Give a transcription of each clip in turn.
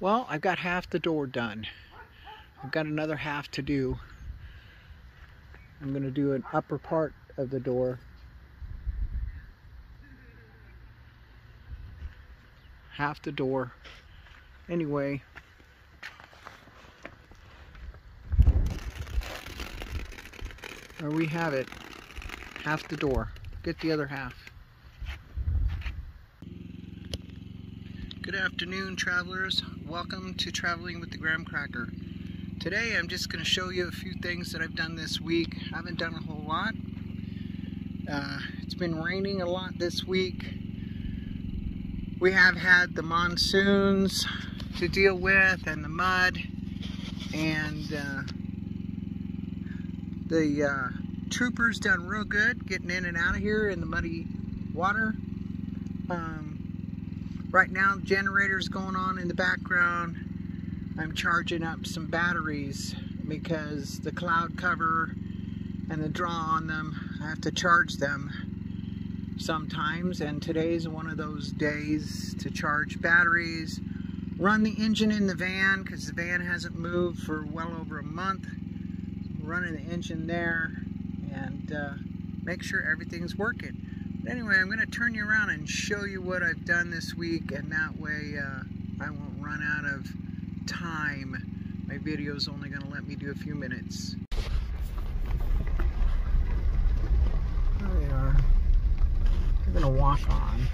Well, I've got half the door done. I've got another half to do. I'm going to do an upper part of the door. Half the door. Anyway. There we have it. Half the door. Get the other half. Afternoon, travelers. Welcome to Traveling with the Gramkracker. Today I'm just going to show you a few things that I've done this week. I haven't done a whole lot. Uh, it's been raining a lot this week. We have had the monsoons to deal with and the mud and uh, the uh, troopers done real good getting in and out of here in the muddy water. Um, Right now, generators going on in the background. I'm charging up some batteries because the cloud cover and the draw on them, I have to charge them sometimes. And today's one of those days to charge batteries. Run the engine in the van because the van hasn't moved for well over a month. Running the engine there and uh, make sure everything's working anyway, I'm going to turn you around and show you what I've done this week, and that way uh, I won't run out of time. My video is only going to let me do a few minutes. There they are. They're going to walk on.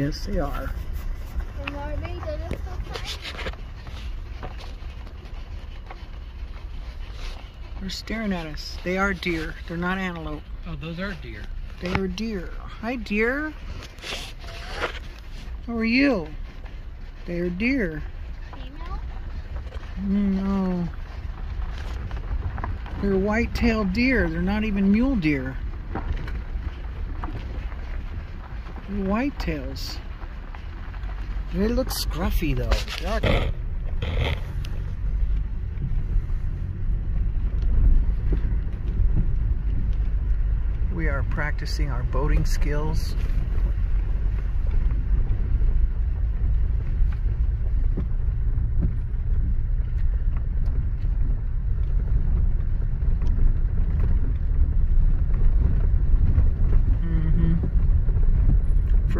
Yes, they are. They're staring at us. They are deer. They're not antelope. Oh, those are deer. They are deer. Hi, deer. How are you? They are deer. Female? Mm, no. They're white-tailed deer. They're not even mule deer. Whitetails. They look scruffy though. We are practicing our boating skills.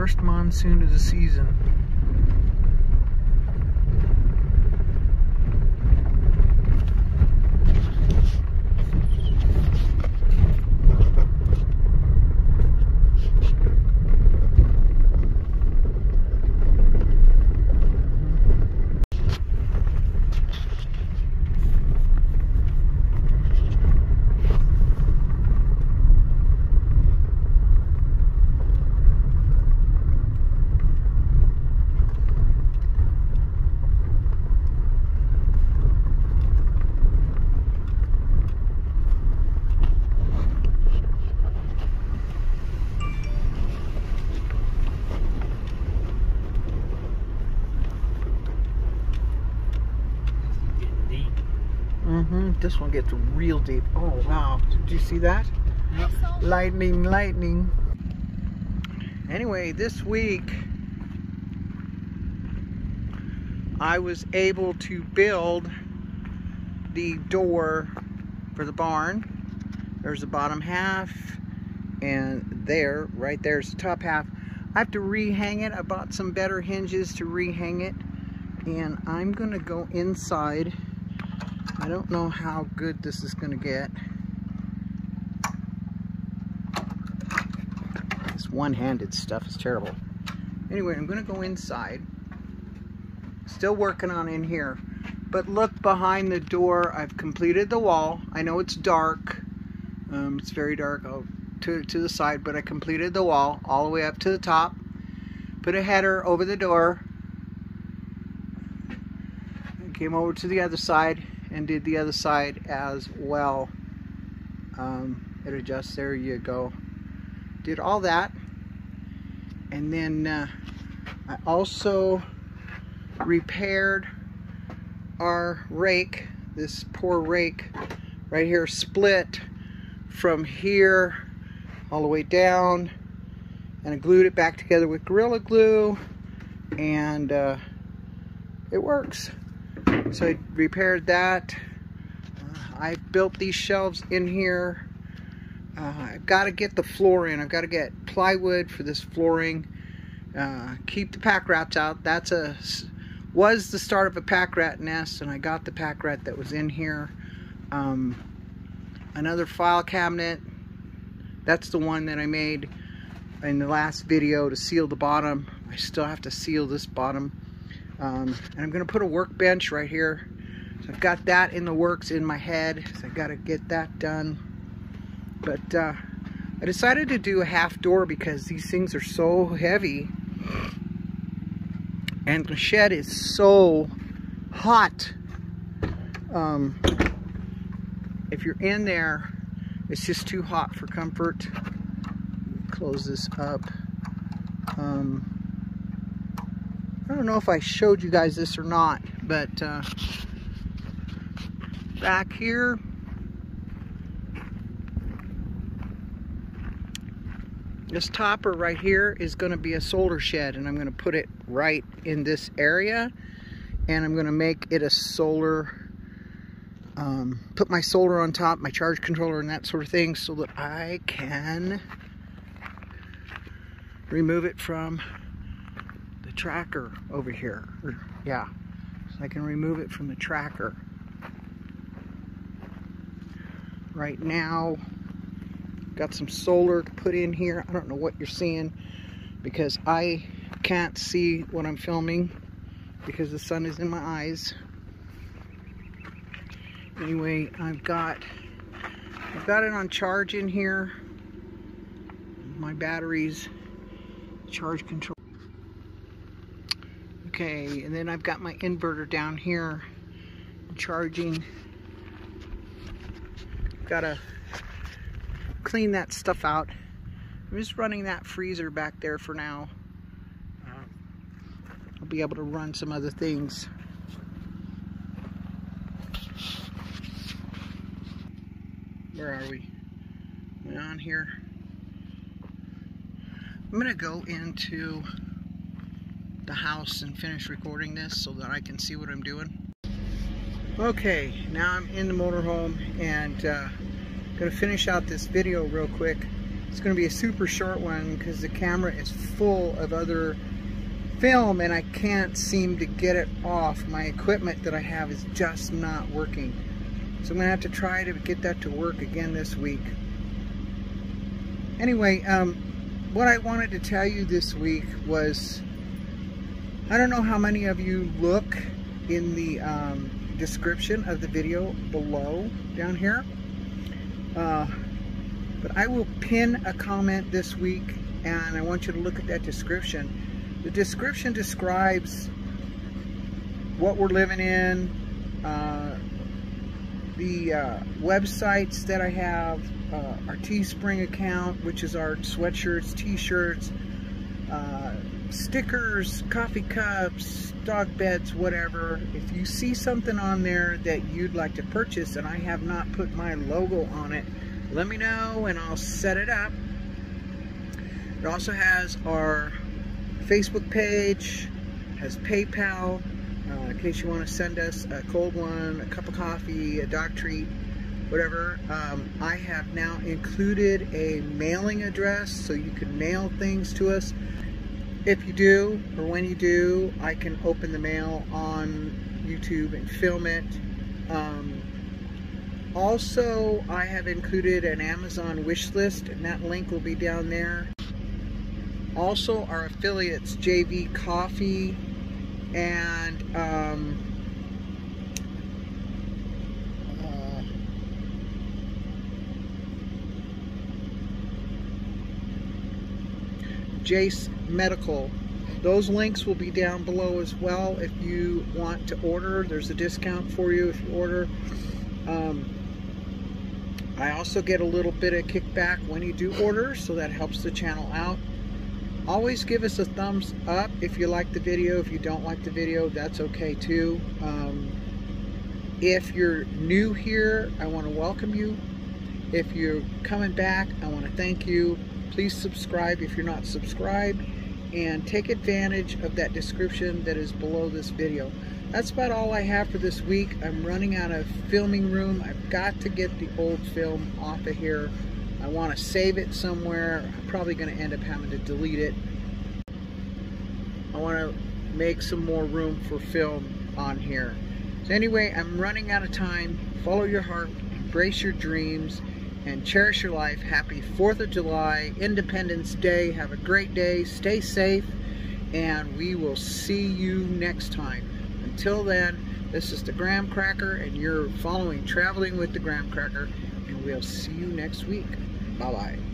First monsoon of the season. Mm-hmm. this one gets real deep. Oh, wow. Did you see that? Yep. Lightning, lightning. Anyway, this week, I was able to build the door for the barn. There's the bottom half, and there, right there's the top half. I have to rehang it. I bought some better hinges to rehang it, and I'm going to go inside I don't know how good this is going to get. This one-handed stuff is terrible. Anyway, I'm going to go inside. Still working on in here. But look behind the door. I've completed the wall. I know it's dark. Um, it's very dark I'll, to, to the side, but I completed the wall all the way up to the top. Put a header over the door. Came over to the other side and did the other side as well. Um, it adjusts, there you go. Did all that. And then uh, I also repaired our rake, this poor rake right here split from here all the way down and I glued it back together with Gorilla Glue and uh, it works. So I repaired that. Uh, I built these shelves in here. Uh, I've got to get the floor in. I've got to get plywood for this flooring. Uh, keep the pack rats out. That's a was the start of a pack rat nest, and I got the pack rat that was in here. Um, another file cabinet. That's the one that I made in the last video to seal the bottom. I still have to seal this bottom. Um, and I'm going to put a workbench right here. So I've got that in the works in my head. So I've got to get that done. But uh, I decided to do a half door because these things are so heavy. And the shed is so hot. Um, if you're in there, it's just too hot for comfort. Close this up. Um, I don't know if I showed you guys this or not, but uh, back here, this topper right here is going to be a solar shed and I'm going to put it right in this area and I'm going to make it a solar um, put my solar on top my charge controller and that sort of thing so that I can remove it from the tracker over here yeah so I can remove it from the tracker right now Got some solar to put in here. I don't know what you're seeing because I can't see what I'm filming because the sun is in my eyes. Anyway, I've got I've got it on charge in here. My batteries, charge control. Okay, and then I've got my inverter down here charging. Gotta clean that stuff out. I'm just running that freezer back there for now. I'll be able to run some other things. Where are we? I on here? I'm gonna go into the house and finish recording this so that I can see what I'm doing. Okay, now I'm in the motorhome and uh, to finish out this video real quick. It's to be a super short one because the camera is full of other film and I can't seem to get it off. My equipment that I have is just not working. So I'm to have to try to get that to work again this week. Anyway, um, what I wanted to tell you this week was, I don't know how many of you look in the um, description of the video below down here. Uh, but I will pin a comment this week and I want you to look at that description. The description describes what we're living in, uh, the uh, websites that I have, uh, our Teespring account, which is our sweatshirts, t-shirts, uh, stickers, coffee cups, dog beds, whatever. If you see something on there that you'd like to purchase and I have not put my logo on it, let me know and I'll set it up. It also has our Facebook page, has PayPal, uh, in case you want to send us a cold one, a cup of coffee, a dog treat, whatever. Um, I have now included a mailing address so you can mail things to us. If you do, or when you do, I can open the mail on YouTube and film it. Um, also, I have included an Amazon wish list, and that link will be down there. Also, our affiliates, Javy Coffee and um, Jase Medical. Those links will be down below as well if you want to order. There's a discount for you if you order. Um, I also get a little bit of kickback when you do order, so that helps the channel out. always give us a thumbs up if you like the video. If you don't like the video, that's okay too. Um, if you're new here, I want to welcome you. If you're coming back, I want to thank you. Please subscribe if you're not subscribed and take advantage of that description that is below this video. That's about all I have for this week. I'm running out of filming room. I've got to get the old film off of here. I want to save it somewhere. I'm probably going to end up having to delete it. I want to make some more room for film on here. So anyway, I'm running out of time. Follow your heart, embrace your dreams, and cherish your life. Happy 4th of July, Independence Day. Have a great day. Stay safe, and we will see you next time. Until then, this is the Gramkracker, and you're following Traveling with the Gramkracker, and we'll see you next week. Bye-bye.